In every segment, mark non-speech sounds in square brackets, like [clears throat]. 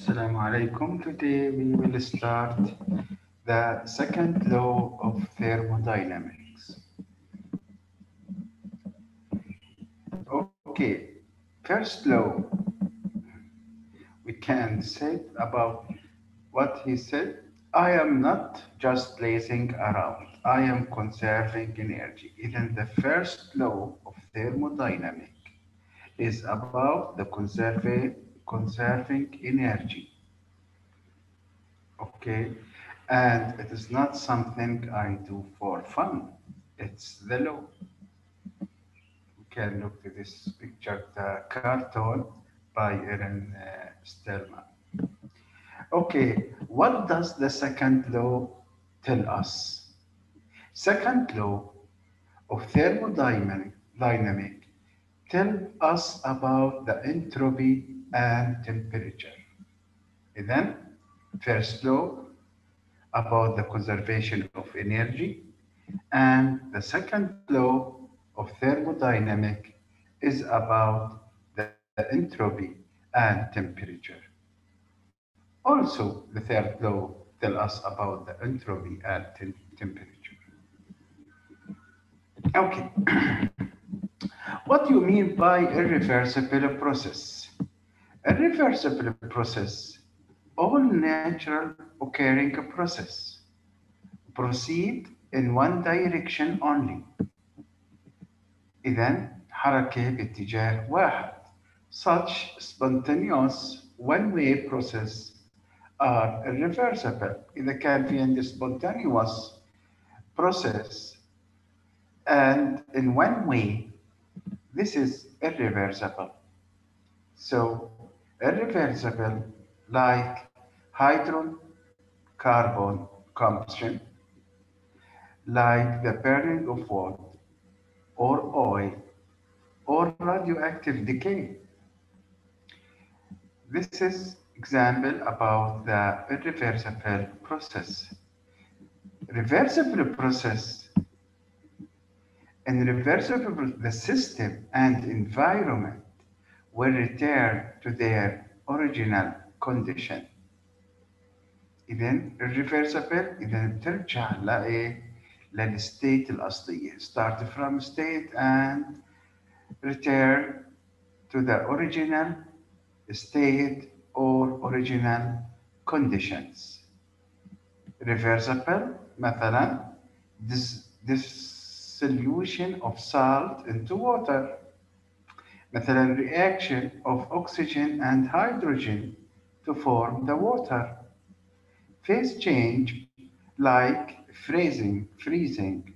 Assalamu alaikum. Today we will start the second law of thermodynamics. Okay, first law, we can say about what he said. I am not just lazing around. I am conserving energy. Even the first law of thermodynamics is about the conserving conserving energy. Okay, and it is not something I do for fun. It's the law. We can look at this picture, the cartoon by Aaron uh. Okay, what does the second law tell us? Second law of thermodynamic dynamic tell us about the entropy and temperature. And then, first law about the conservation of energy, and the second law of thermodynamic is about the, the entropy and temperature. Also, the third law tell us about the entropy and tem temperature. Okay. [clears throat] what do you mean by irreversible process? A reversible process, all natural occurring process, proceed in one direction only. إذن حركة باتجاه واحد. Such spontaneous one-way process are irreversible. إذا كان في عندي spontaneous process and in one way, this is irreversible. So irreversible like hydrocarbon combustion, like the burning of wood or oil or radioactive decay. This is example about the irreversible process. Reversible process in reversible the system and environment will return to their original condition. إذن الريفرسبل إذا بترجع لإيه؟ للستيت الأصلية. Start from state and return to the original state or original conditions. Reversible مثلا this, this solution of salt into water. مثلا reaction of oxygen and hydrogen to form the water. Phase change like freezing, freezing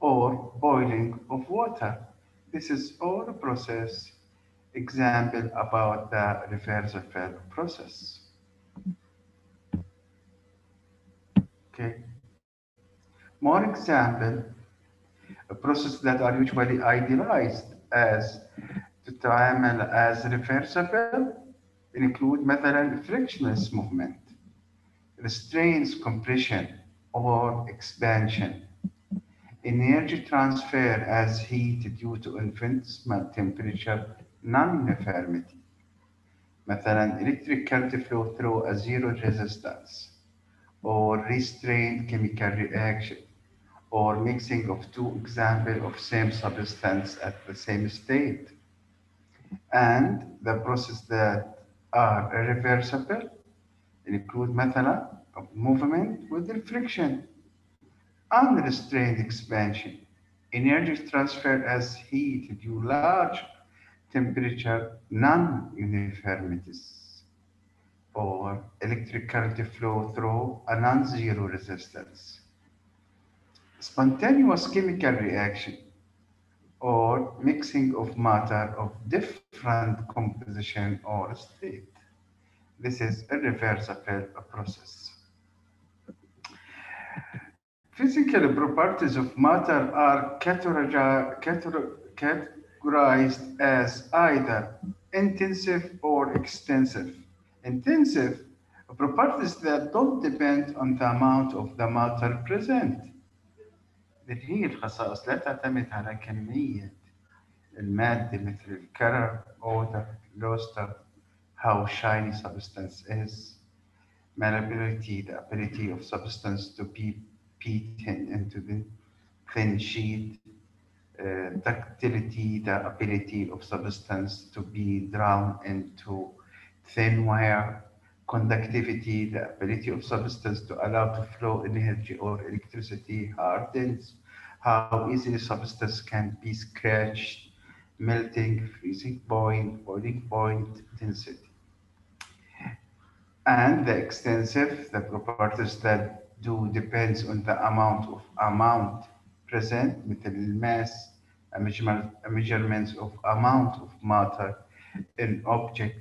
or boiling of water. This is all a process example about the reversible process. Okay. More example, a process that are usually idealized as تتعامل as reversible include مثلا frictionless movement, restraints compression or expansion, energy transfer as heat due to infinitesimal temperature non-uniformity. مثلا electric current flow through a zero resistance or restrained chemical reaction or mixing of two examples of same substance at the same state. And the process that are irreversible include مثلا of movement with the friction, unrestrained expansion, energy transfer as heat due large temperature non-uniformities, or electric current flow through a non-zero resistance spontaneous chemical reaction or mixing of matter of different composition or state. This is a reversible process. Physical properties of matter are categorized as either intensive or extensive. Intensive properties that don't depend on the amount of the matter present. اللي هي الخصائص لا تعتمد على كمية المادة مثل الكرر، أودر، لوستر، how shiny substance is, malleability, the ability of substance to be beaten into the thin sheet, uh, ductility, the ability of substance to be drawn into thin wire, conductivity, the ability of substance to allow to flow energy or electricity, hardens, how easily substance can be scratched, melting, freezing point, boiling point, density. And the extensive, the properties that do depends on the amount of amount present, مثل mass, a measurement, a measurements of amount of matter in object,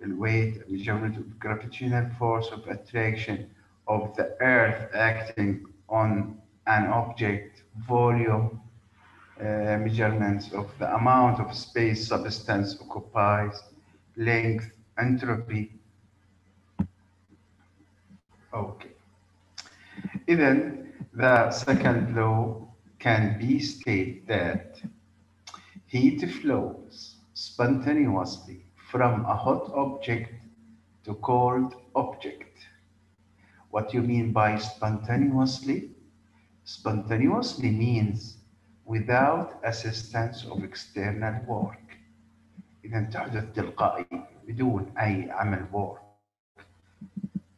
the weight, a measurement of gravitational force of attraction of the earth acting on an object, volume, uh, measurements of the amount of space substance occupies, length, entropy. Okay. Even the second law can be stated that heat flows spontaneously from a hot object to cold object. What you mean by spontaneously? Spontaneously means without assistance of external work. إذا تحدث تلقائي بدون أي عمل work.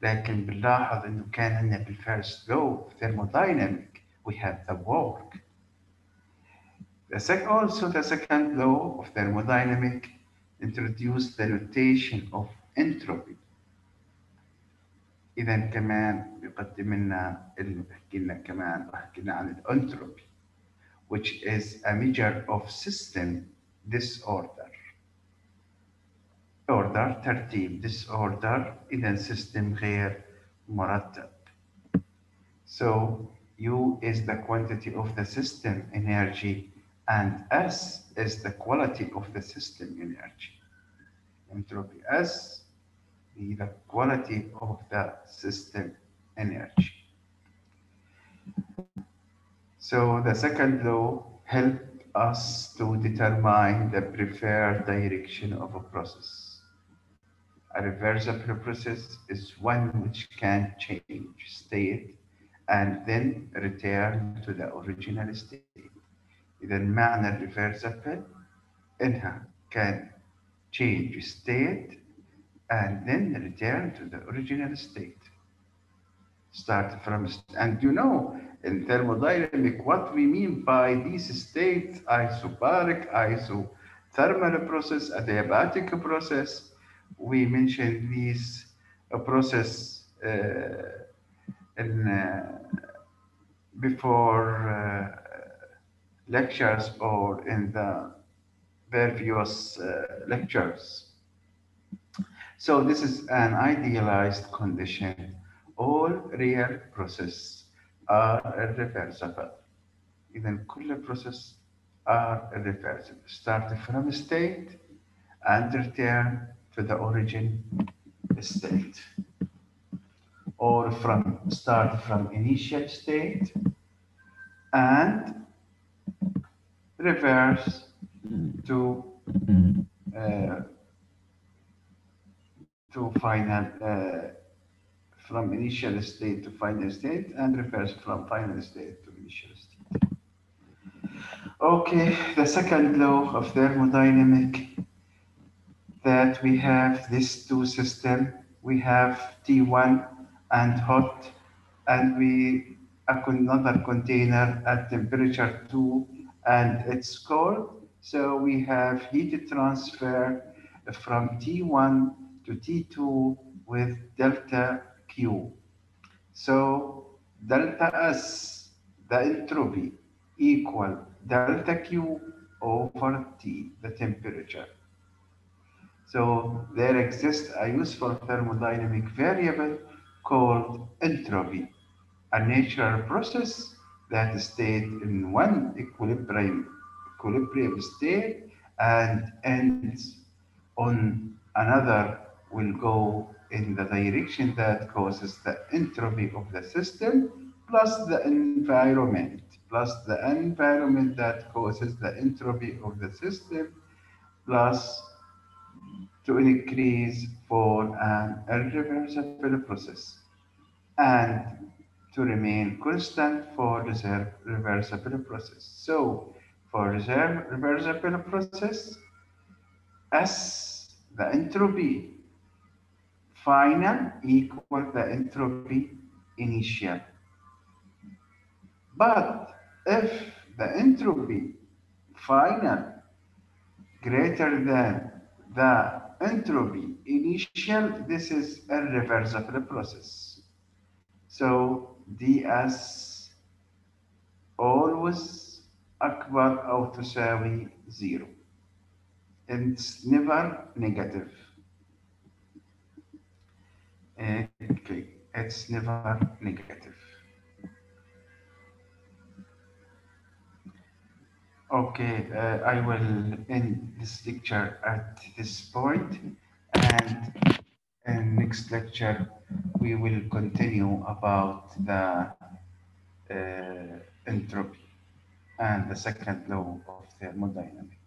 لكن بنلاحظ إنه كان عندنا بالفيرست لو thermodynamic we have the work. The second, also the second law of thermodynamic introduced the notation of entropy. إذا كمان بيقدم لنا بحكي لنا كمان بحكي لنا عن الانتروبي which is a measure of system disorder. Order ترتيب disorder إذا system غير مرتب. So U is the quantity of the system energy and S is the quality of the system energy. Entropy S is the quality of the system energy. So the second law help us to determine the preferred direction of a process. A reversible process is one which can change state and then return to the original state. إذا معنى الريفرسبل إنها can change state and then return to the original state. Start from, and you know, in thermodynamic, what we mean by these states, isobaric, isothermal process, adiabatic process, we mentioned these uh, process uh, in, uh, before uh, lectures or in the previous uh, lectures. So this is an idealized condition. All real processes are irreversible. إذا كل process are irreversible. Start from state and return to the origin state. Or from start from initial state and reverse to uh, to final uh, from initial state to final state and reverse from final state to initial state. Okay, the second law of thermodynamic that we have these two system. We have T1 and hot, and we another container at temperature 2 and it's cold. So we have heat transfer from T1 to T2 with delta Q. So delta S, the entropy, equal delta Q over T, the temperature. So there exists a useful thermodynamic variable called entropy, a natural process that stayed in one equilibrium, equilibrium state and ends on another will go in the direction that causes the entropy of the system plus the environment plus the environment that causes the entropy of the system plus to increase for an irreversible process and to remain constant for reserve reversible process. So for reserve reversible process, S the entropy final equal the entropy initial. But if the entropy final greater than the entropy initial, this is a reversible process. So ds always أكبر أو تساوي zero. It's never negative. Okay, it's never negative. Okay, uh, I will end this lecture at this point, and in next lecture we will continue about the uh, entropy and the second law of thermodynamics.